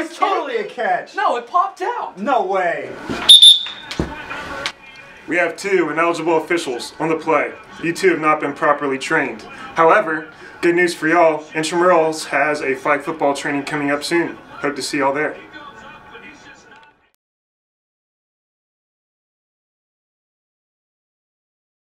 was it's totally a catch. No, it popped out. No way. We have two ineligible officials on the play. You two have not been properly trained. However, good news for y'all, Intramurals has a flag football training coming up soon. Hope to see y'all there.